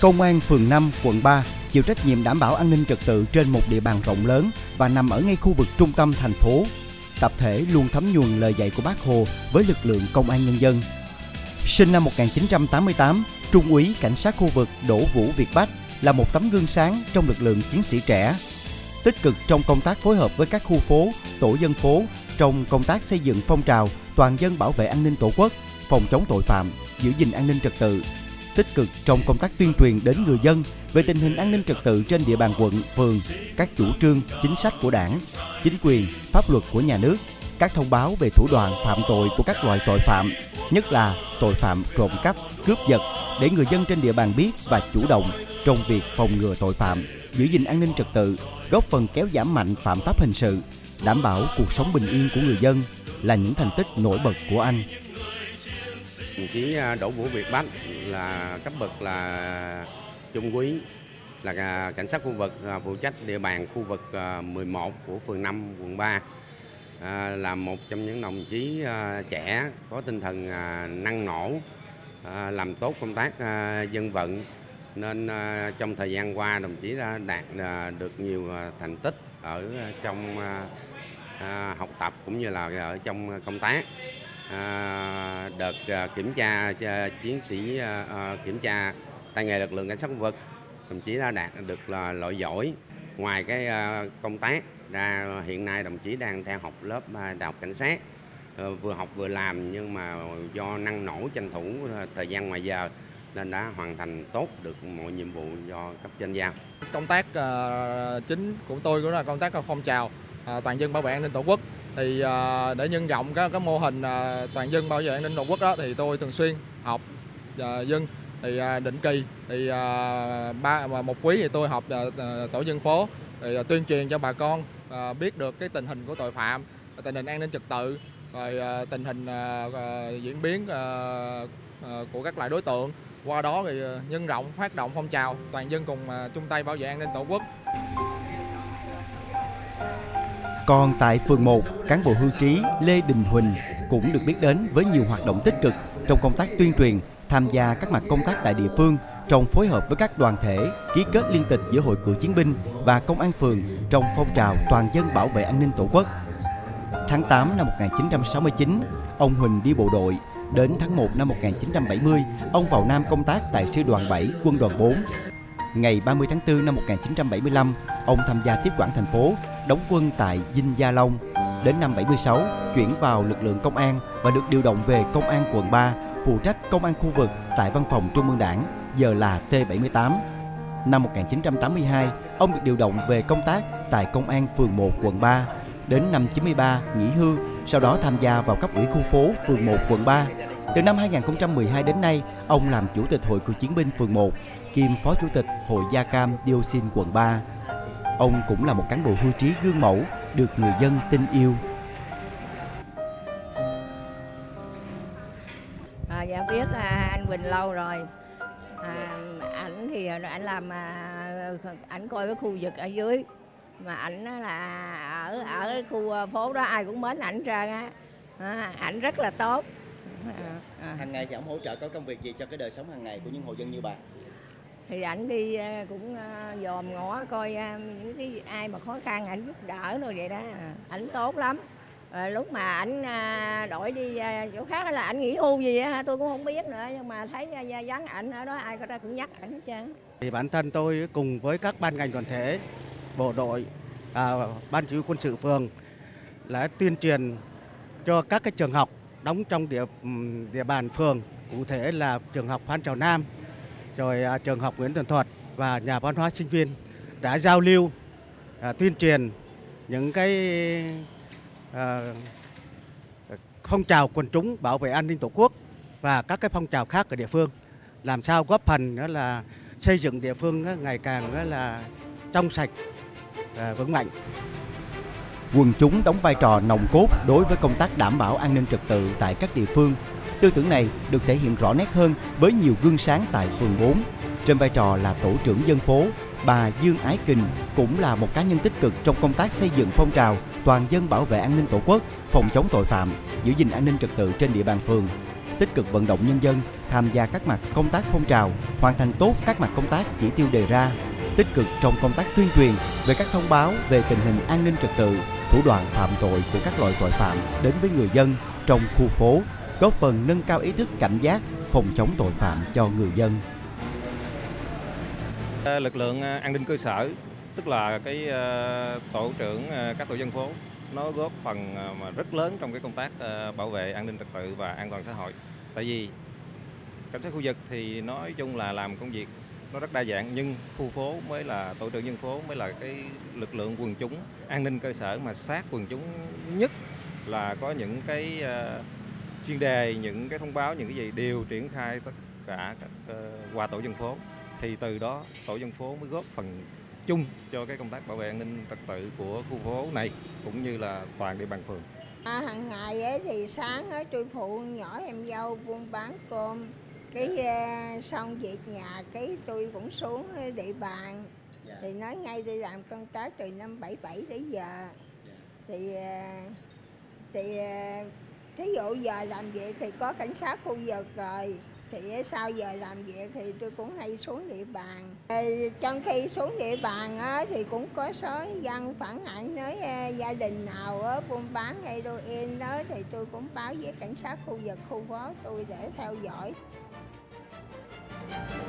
Công an phường 5, quận 3 chịu trách nhiệm đảm bảo an ninh trật tự trên một địa bàn rộng lớn và nằm ở ngay khu vực trung tâm thành phố. Tập thể luôn thấm nhuần lời dạy của Bác Hồ với lực lượng công an nhân dân. Sinh năm 1988, Trung úy Cảnh sát khu vực Đỗ Vũ Việt Bách là một tấm gương sáng trong lực lượng chiến sĩ trẻ. Tích cực trong công tác phối hợp với các khu phố, tổ dân phố trong công tác xây dựng phong trào toàn dân bảo vệ an ninh tổ quốc, phòng chống tội phạm, giữ gìn an ninh trật tự, tích cực trong công tác tuyên truyền đến người dân về tình hình an ninh trật tự trên địa bàn quận, phường, các chủ trương, chính sách của đảng, chính quyền, pháp luật của nhà nước, các thông báo về thủ đoạn phạm tội của các loại tội phạm, nhất là tội phạm trộm cắp, cướp giật để người dân trên địa bàn biết và chủ động trong việc phòng ngừa tội phạm, giữ gìn an ninh trật tự, góp phần kéo giảm mạnh phạm pháp hình sự, đảm bảo cuộc sống bình yên của người dân là những thành tích nổi bật của anh. Đồng chí à, Đỗ Vũ Việt Bách là cấp bậc là trung quý là à, cảnh sát khu vực à, phụ trách địa bàn khu vực 11 của phường 5 quận 3 là một trong những đồng chí trẻ có tinh thần năng nổ làm tốt công tác dân vận. Nên trong thời gian qua đồng chí đã đạt được nhiều thành tích ở trong học tập cũng như là ở trong công tác. À, đợt ờ, kiểm tra ờ, chiến sĩ ờ, kiểm tra tay nghề lực lượng cảnh sát khu vực. Đồng chí đã đạt được là loại giỏi ngoài cái công tác. Ra hiện nay đồng chí đang theo học lớp đại học cảnh sát. Vừa học vừa làm nhưng mà do năng nổ tranh thủ thời gian ngoài giờ nên đã hoàn thành tốt được mọi nhiệm vụ do cấp trên giao. Công tác uh, chính của tôi cũng là công tác phong trào uh, toàn dân bảo vệ an ninh tổ quốc thì à, để nhân rộng cái, cái mô hình à, toàn dân bảo vệ an ninh tổ quốc đó thì tôi thường xuyên học à, dân thì à, định kỳ. Thì à, ba một quý thì tôi học à, à, tổ dân phố thì à, tuyên truyền cho bà con à, biết được cái tình hình của tội phạm tình hình an ninh trật tự rồi à, tình hình à, à, diễn biến à, à, của các loại đối tượng. Qua đó thì à, nhân rộng phát động phong trào toàn dân cùng à, chung tay bảo vệ an ninh tổ quốc còn tại phường 1, cán bộ hưu trí Lê Đình Huỳnh cũng được biết đến với nhiều hoạt động tích cực trong công tác tuyên truyền, tham gia các mặt công tác tại địa phương trong phối hợp với các đoàn thể, ký kết liên tịch giữa Hội cựu chiến binh và Công an phường trong phong trào toàn dân bảo vệ an ninh Tổ quốc. Tháng 8 năm 1969, ông Huỳnh đi bộ đội. Đến tháng 1 năm 1970, ông vào Nam công tác tại Sư đoàn 7, Quân đoàn 4 Ngày 30 tháng 4 năm 1975, ông tham gia tiếp quản thành phố, đóng quân tại Dinh Gia Long. Đến năm 76, chuyển vào lực lượng công an và được điều động về công an quận 3, phụ trách công an khu vực tại văn phòng Trung ương Đảng, giờ là T78. Năm 1982, ông được điều động về công tác tại công an phường 1 quận 3. Đến năm 93, nghỉ hưu, sau đó tham gia vào cấp ủy khu phố phường 1 quận 3. Từ năm 2012 đến nay, ông làm chủ tịch hội cựu chiến binh phường 1, kiêm Phó Chủ tịch Hội Gia Cam Dioxin quận 3. Ông cũng là một cán bộ hưu trí gương mẫu, được người dân tin yêu. À, dạ biết à, anh Quỳnh lâu rồi. À, ảnh thì ảnh làm à, ảnh coi cái khu vực ở dưới mà ảnh là ở ở cái khu à, phố đó ai cũng mến ảnh ra á à, ảnh rất là tốt à, à. hàng ngày thì ông hỗ trợ có công việc gì cho cái đời sống hàng ngày của những hộ dân như bà? Thì ảnh đi à, cũng à, dòm ngó coi à, những cái ai mà khó khăn ảnh giúp đỡ rồi vậy đó. Ảnh tốt lắm. Lúc mà ảnh đổi đi chỗ khác là ảnh nghỉ hưu gì á tôi cũng không biết nữa nhưng mà thấy vắng ảnh ở đó ai có ra cũng nhắc ảnh hết trơn. Thì bản thân tôi cùng với các ban ngành đoàn thể bộ đội à, ban chỉ huy quân sự phường là tuyên truyền cho các cái trường học đóng trong địa địa bàn phường cụ thể là trường học Phan Trào Nam rồi à, trường học Nguyễn Tuần Thuật và nhà văn hóa sinh viên đã giao lưu à, tuyên truyền những cái à, phong trào quần chúng bảo vệ an ninh tổ quốc và các cái phong trào khác ở địa phương. Làm sao góp phần đó là xây dựng địa phương ngày càng đó là trong sạch à, vững mạnh quần chúng đóng vai trò nòng cốt đối với công tác đảm bảo an ninh trật tự tại các địa phương Tư tưởng này được thể hiện rõ nét hơn với nhiều gương sáng tại phường 4. Trên vai trò là tổ trưởng dân phố, bà Dương Ái Kình cũng là một cá nhân tích cực trong công tác xây dựng phong trào toàn dân bảo vệ an ninh tổ quốc, phòng chống tội phạm, giữ gìn an ninh trật tự trên địa bàn phường. tích cực vận động nhân dân tham gia các mặt công tác phong trào, hoàn thành tốt các mặt công tác chỉ tiêu đề ra, tích cực trong công tác tuyên truyền về các thông báo về tình hình an ninh trật tự, thủ đoạn phạm tội của các loại tội phạm đến với người dân trong khu phố, góp phần nâng cao ý thức cảnh giác, phòng chống tội phạm cho người dân. Ờ, lực lượng ờ, an ninh cơ sở, tức là cái ờ, tổ trưởng các tổ dân phố nó góp phần mà rất lớn trong cái công tác bảo vệ an ninh trật tự và an toàn xã hội. Tại vì cảnh sát khu vực thì nói chung là làm công việc nó rất đa dạng nhưng khu phố mới là tổ trưởng dân phố mới là cái lực lượng quần chúng an ninh cơ sở mà sát quần chúng nhất là có những cái uh, chuyên đề những cái thông báo những cái gì đều triển khai tất cả các uh, qua tổ dân phố thì từ đó tổ dân phố mới góp phần chung cho cái công tác bảo vệ an ninh trật tự của khu phố này cũng như là toàn địa bàn phường. À, hàng ngày ấy thì sáng ấy, tôi phụ nhỏ em dâu buôn bán cơm cái uh, xong việc nhà cái tôi cũng xuống địa bàn. Dạ. thì nói ngay tôi làm công tác từ năm 77 tới giờ. Dạ. thì uh, thì uh, thí dụ giờ làm việc thì có cảnh sát khu vực rồi. Thì sau giờ làm việc thì tôi cũng hay xuống địa bàn. Trong khi xuống địa bàn á, thì cũng có số dân phản ảnh nói gia đình nào á, buôn bán heroin đó thì tôi cũng báo với cảnh sát khu vực khu phố tôi để theo dõi Música